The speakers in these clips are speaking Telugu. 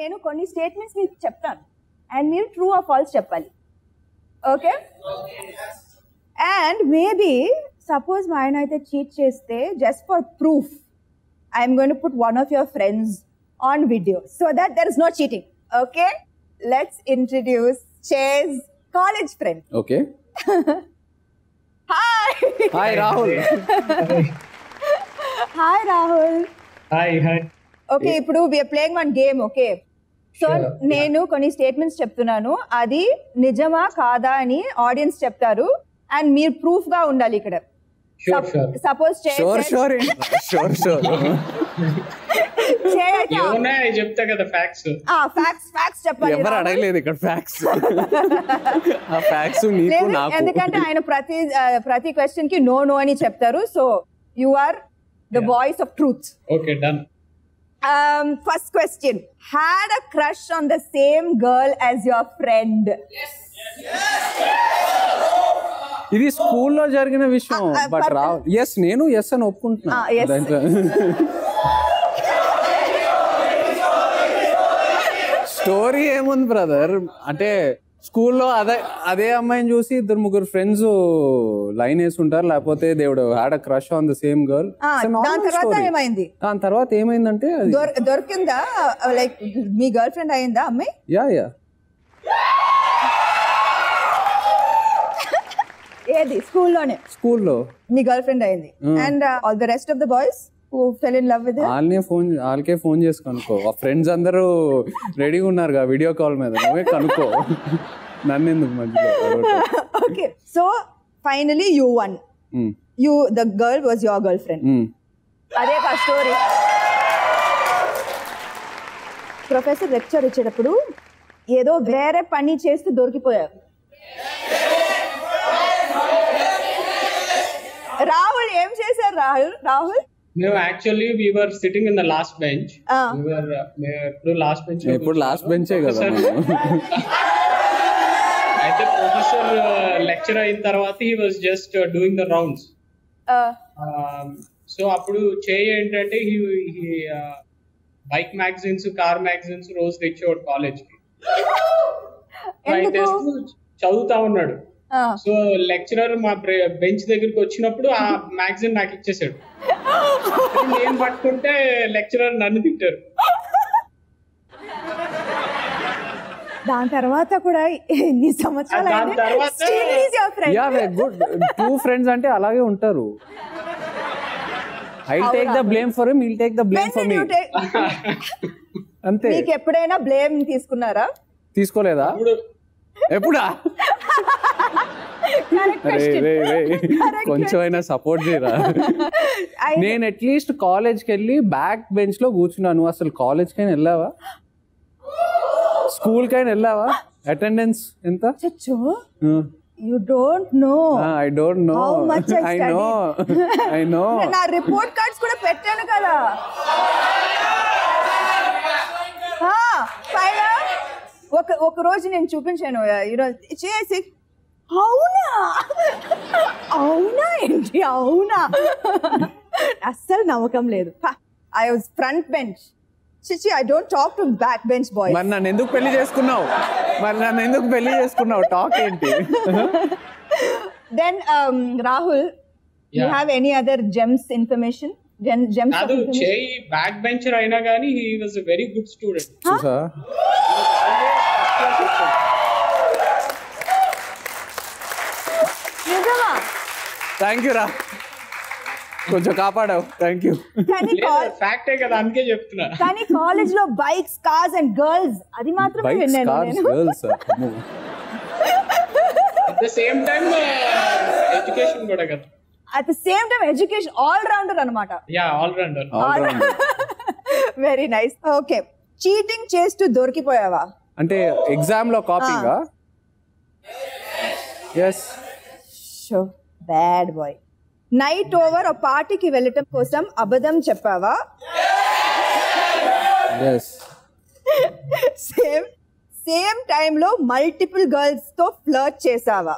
నేను కొన్ని స్టేట్మెంట్స్ మీకు చెప్తాను. అండ్ మీరు ట్రూ ఆర్ ఫాల్స్ చెప్పాలి. ఓకే అండ్ మేబీ సపోజ్ మా ఆయన అయితే చీట్ చేస్తే just for proof I'm going put one of your friends on video so that there is no cheating okay let's introduce chase college friend okay hi hi Rahul hi Rahul hi hi okay ఇప్పుడు we're playing one game okay so. నేను కొన్ని స్టేట్మెంట్స్ చెప్తున్నాను. అది నిజమా కాదా అని ఆడియన్స్ చెప్తారు. అండ్ మీరు ప్రూఫ్గా ఉండాలి ఇక్కడ. Sure sure suppose sure sure sure sure ఏమన్నా చెప్తా కదా ఫ్యాక్ట్స్ ఫ్యాక్ట్స్ ఫ్యాక్ట్స్ చెప్పాలి. ఎవరు రాహుల్. అడగలేదు ఇక్కడ ఫ్యాక్స్ ఆ నీకు నాకు. ఎందుకంటే ఆయన ప్రతి ప్రతి క్వశ్చన్కి నో నో అని చెప్తారు. So you are the voice of truth okay done first question had a crush on the same girl as your friend ఇది స్కూల్లో జరిగిన విషయం బట్ రా ఎస్ నేను ఎస్ అని ఒప్పుకుంటున్నా. Yes. స్టోరీ ఏముంది బ్రదర్ అంటే స్కూల్లో అదే అదే అమ్మాయిని చూసి ఇద్దరు ముగ్గురు ఫ్రెండ్స్ లైన్ ఉంటారు లేకపోతే దేవుడు had a crush on the same girl దాని తర్వాత ఏమైంది? దాని తర్వాత ఏమైందంటే దొరికిందా? లైక్ మీ గర్ల్ ఫ్రెండ్ అయిందా అమ్మాయి? యా యా ఏది? స్కూల్లోనే? స్కూల్లో. మీ గర్ల్ ఫ్రెండ్ అయింది and all the rest of the boys fell in love with వాళ్ళనే ఫోన్ వాళ్ళకే ఫోన్ చేసి కనుక్కో ఆ ఫ్రెండ్స్ అందరూ రెడీగా ఉన్నారు వీడియో కాల్ మీద. నువ్వే కనుక్కో. నన్ను ఎందుకు మధ్యలో? Okay. So finally you won. You the girl was your girl friend. అదే కా స్టోరీ. ప్రొఫెసర్ లెక్చర్ ఇచ్చేటప్పుడు ఏదో వేరే పని చేస్తూ దొరికిపోయారు. రాహుల్ ఏం చేశారు రాహుల్? రాహుల్? మేము actually we're sitting in the last bench. ఎప్పుడు లాస్ట్ బెంచ్ ఎప్పుడు లాస్ట్ బెంచే కదా. అయితే ప్రొఫెసర్ లెక్చర్ అయిన తర్వాత he was just doing the rounds so అప్పుడు చేయి ఏంటంటే బైక్ మ్యాగజైన్స్ కార్ మ్యాగజైన్స్ రోజు తెచ్చేవాడు కాలేజ్కి. చదువుతా ఉన్నాడు. సో లెక్చరర్ మా బెంచ్ దగ్గరికి వచ్చినప్పుడు ఆ మ్యాగజైన్ నాకు ఇచ్చేసాడు. నేను పట్టుకుంటే లెక్చరర్ నన్ను తిట్టారు. దాని తర్వాత కూడా ఎన్ని సంవత్సరాలు దాని తర్వాత- యా గుడ్ టూ ఫ్రెండ్స్ అంటే అలాగే ఉంటారు. I take the blame for him will take the blame for me అంతే. మీకు ఎప్పుడైనా బ్లేమ్ తీసుకున్నారా? తీసుకోలేదా? ఎప్పుడా? కొంచెం అయినా సపోర్ట్ చేయరా? నేను అట్లీస్ట్ కాలేజ్కి వెళ్ళి బ్యాక్ బెంచ్లో కూర్చున్నాను. అసలు కాలేజ్కైనా వెళ్ళావా? స్కూల్ కైనా వెళ్ళావా? అటెండెన్స్ ఎంత? చచ్చో you don't know I don't know How much I I know I know నా రిపోర్ట్ కార్డ్స్ కూడా పెట్టాను కదా. ఒక ఒక రోజు నేను చూపించాను. ఈరోజు చేసి అవునా? అవునా ఏంటి? అవునా? అస్సలు నమ్మకం లేదు. ఐ వాజ్ ఫ్రంట్ బెంచ్ చిచి I don't talk to back bench boy మరి నన్ను ఎందుకు పెళ్ళి చేసుకున్నావు? మరి నన్ను ఎందుకు పెళ్ళి చేసుకున్నావు? టాక్ ఏంటి? Then Rahul you. Have any other gems information gems కాదు చేయి బ్యాక్ బెంచర్ అయినా కానీ he was very good student చూసా నిజమా థ్యాంక్ యూ రా. కొంచెం కాపాడావు. థ్యాంక్ యూ ఫ్యాక్టే కదా అందుకే చెప్తున్నా. కానీ కాలేజ్లో బైక్స్ కార్స్ అండ్ గర్ల్స్ అది మాత్రమే బైక్స్ విన్నాను cars girls at the same time education కూడా కదా. At the same time education all rounder అనమాట yeah all rounder all very nice okay cheating చేస్తూ దొరికిపోయావా? అంటే ఎగ్జామ్లో కాపీగా yes so bad boy. Night over ఒక పార్టీకి వెళ్ళటం కోసం అబద్ధం చెప్పావా? సేమ్ సేమ్ టైంలో మల్టిపుల్ గర్ల్స్తో ఫ్లర్ట్ చేసావా?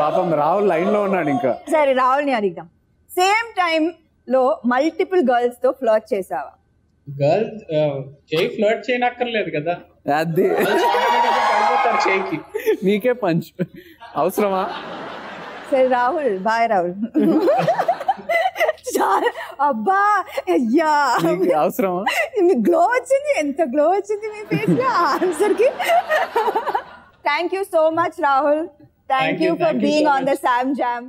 పాపం రాహుల్ లైన్లో ఉన్నాడు ఇంకా. సరే రావుల్ని అడిగాం సేమ్ టైం లో మల్టిపుల్ గర్ల్స్తో ఫ్లర్ట్ చేసావా? గర్ల్ చేయి ఫ్లర్ట్ చేయనక్కర్లేదు కదా. అది. పడిపోతారు చేయికి. నీకే పంచ్. అవసరమా? సరే రాహుల్ బాయ్ రాహుల్. చాలా. అబ్బా అయ్యా. నీకు అవసరమా? మీ గ్లో వచ్చింది ఎంత గ్లో వచ్చింది మీ ఫేస్లో? ఆన్సర్కి. Thank you so much Rahul. Thank Thank you you, for thank you being so on the much. సామ్ జామ్